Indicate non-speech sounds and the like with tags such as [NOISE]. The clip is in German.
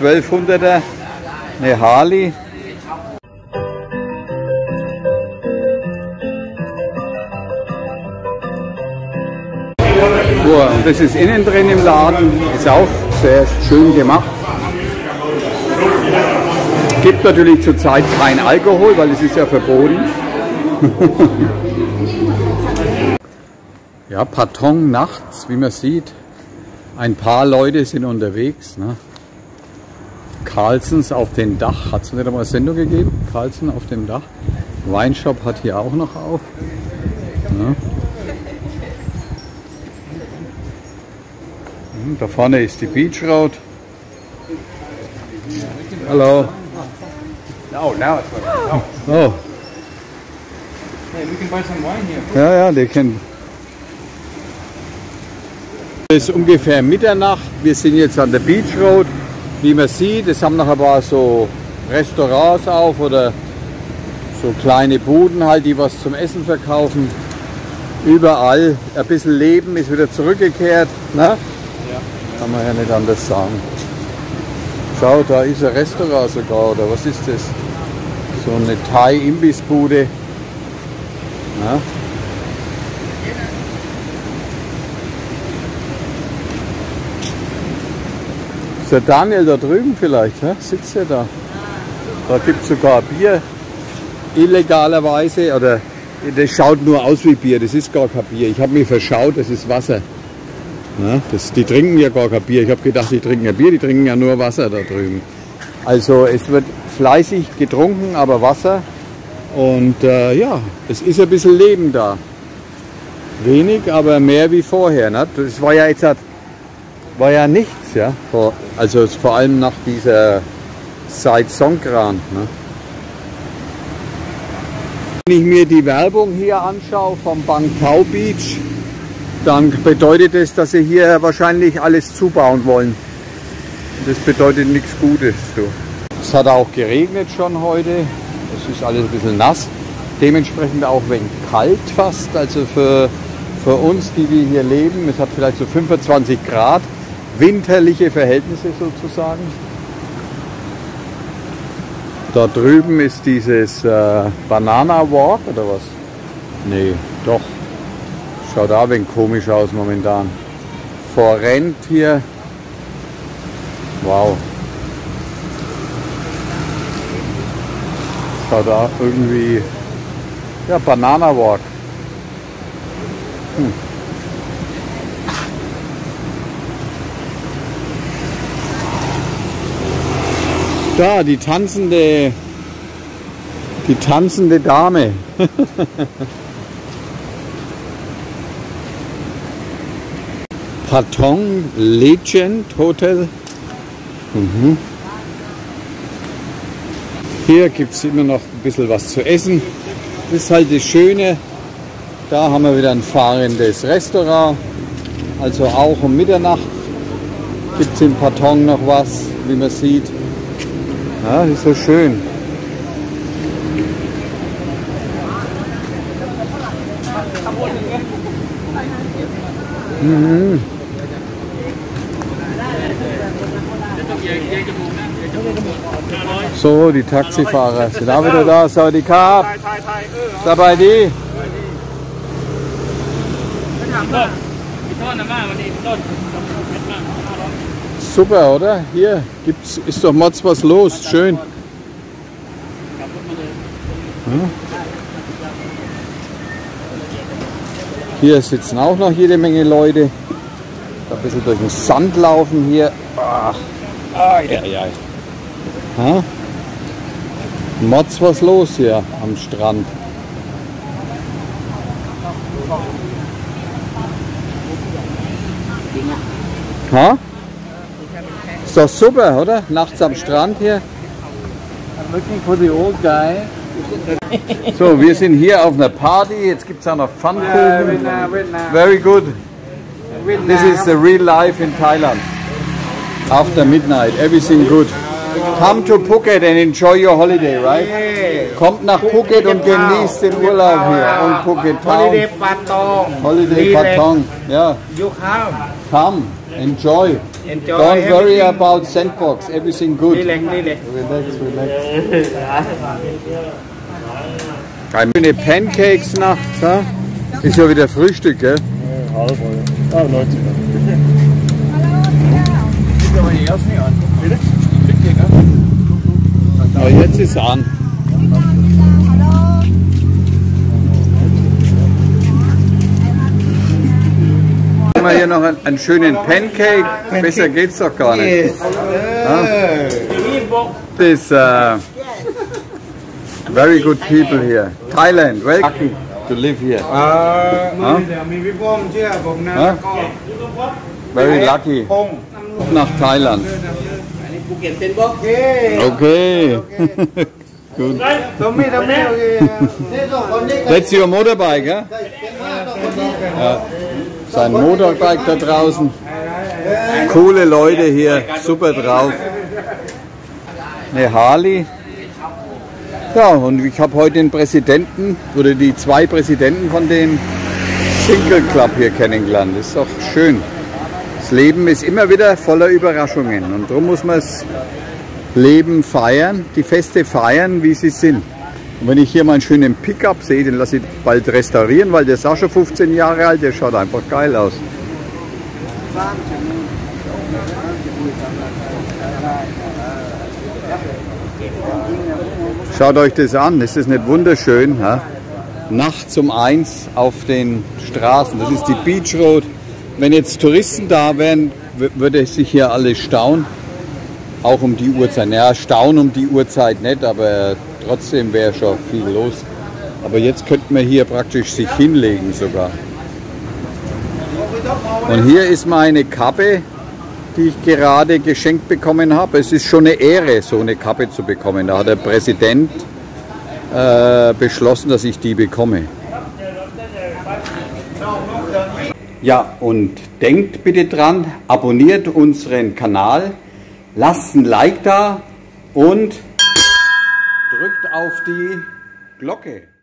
1200er, eine Harley. Und das ist innen drin im Laden, ist auch sehr schön gemacht. Gibt natürlich zurzeit kein Alkohol, weil es ist ja verboten. [LAUGHS] ja, Patong nachts, wie man sieht. Ein paar Leute sind unterwegs. Ne? Carlsens auf dem Dach. Hat es nicht einmal eine Sendung gegeben? Carlsen auf dem Dach. Weinshop hat hier auch noch auf. Ne? Hm, Da vorne ist die Beach Road. Hallo. No, now it's working. Oh. Oh, Hey, we can buy some wine here. ja, ja, die kennen. Es ist ungefähr Mitternacht. Wir sind jetzt an der Beach Road. Wie man sieht, es haben noch ein paar so Restaurants auf oder so kleine Buden halt, die was zum Essen verkaufen. Überall ein bisschen Leben ist wieder zurückgekehrt. Ne? Ja. Kann man ja nicht anders sagen. Schau, da ist ein Restaurant sogar, oder was ist das? So eine Thai-Imbissbude. Ja. Ist der Daniel da drüben vielleicht? Hä? Sitzt er da? Da gibt es sogar Bier illegalerweise. Oder das schaut nur aus wie Bier, das ist gar kein Bier. Ich habe mich verschaut, das ist Wasser. Ja, das, die trinken ja gar kein Bier. Ich habe gedacht, die trinken ja Bier, die trinken ja nur Wasser da drüben. Also es wird fleißig getrunken, aber Wasser. Und äh, ja, es ist ein bisschen Leben da. Wenig, aber mehr wie vorher. Ne? Das war ja jetzt war ja nichts, ja. Vor, also vor allem nach dieser Zeit Songkran. Ne? Wenn ich mir die Werbung hier anschaue vom Bangkok Beach, dann bedeutet es, dass sie hier wahrscheinlich alles zubauen wollen. Das bedeutet nichts Gutes. So. Es hat auch geregnet schon heute. Es ist alles ein bisschen nass. Dementsprechend auch wenig kalt fast. Also für, für uns, die wir hier leben, es hat vielleicht so 25 Grad. Winterliche Verhältnisse sozusagen. Da drüben ist dieses äh, Banana Walk oder was? Nee, doch. Schaut da ein komisch aus momentan. Vorrennt hier. Wow. Schaut da irgendwie. Ja, Banana Walk. Hm. Da, die tanzende. Die tanzende Dame. [LAUGHS] Patong Legend Hotel. Mhm. Hier gibt es immer noch ein bisschen was zu essen. Das ist halt das Schöne. Da haben wir wieder ein fahrendes Restaurant. Also auch um Mitternacht gibt es in Patong noch was, wie man sieht. Ja, das ist so schön. Mhm. So, die Taxifahrer sind auch wieder da. Saudi Cup. ไทยไทยไทยเออ Dabei die. ถามว่าพี่ต้นนะมาวันนี้ต้นเม็ดมากห้าร้อย super, oder? Hier gibt's, ist doch Mods was los, schön. Hm? Hier sitzen auch noch jede Menge Leute. Da ein bisschen durch den Sand laufen hier. Ach, was los hier am Strand. Ha? Ist doch super, oder? Nachts am Strand hier. I'm looking for the old guy. So, wir sind hier auf einer Party. Jetzt gibt es auch noch Pfannkuchen. Very good. This is the real life in Thailand. After midnight, everything good. Come to Phuket and enjoy your holiday, right? Kommt nach Phuket und genießt den Urlaub hier. Und Phuket Town. Holiday Patong. Holiday Patong, ja. You come. Come. Enjoy. Enjoy Don't worry everything. about sandbox. Everything good. Relax, relax. Relax, relax. Keine schöne Pancakes nachts, ha? Ist ja wieder Frühstück, gell? Ah, 90. Aber jetzt ist an. wir hier noch einen, einen schönen Pancake. Pancake. Besser geht's doch gar nicht. Yes. Ja? This, uh, very good people here. Thailand, welcome to live here. Uh, huh? Very lucky. Nach Thailand. Okay. [LAUGHS] Good. [LAUGHS] That's your motorbike, huh? Yeah. Uh, sein Motorbike da draußen. Coole Leute hier, super drauf. Eine Harley. Ja, und ich habe heute den Präsidenten oder die zwei Präsidenten von dem Single Club hier kennengelernt. Das ist doch schön. Das Leben ist immer wieder voller Überraschungen und darum muss man das Leben feiern, die Feste feiern, wie sie sind. Und wenn ich hier mal einen schönen Pickup sehe, den lasse ich bald restaurieren, weil der ist auch schon 15 Jahre alt, der schaut einfach geil aus. Schaut euch das an, ist das nicht wunderschön? Ha? Nachts um eins auf den Straßen, das ist die Beach Road. Wenn jetzt Touristen da wären, würde sich hier alles staunen. Auch um die Uhrzeit. Ja, staunen um die Uhrzeit nicht, aber trotzdem wäre schon viel los. Aber jetzt könnte man hier praktisch sich hinlegen sogar. Und hier ist meine Kappe, die ich gerade geschenkt bekommen habe. Es ist schon eine Ehre, so eine Kappe zu bekommen. Da hat der Präsident äh, beschlossen, dass ich die bekomme. Ja, und denkt bitte dran, abonniert unseren Kanal, lasst ein Like da und auf die Glocke.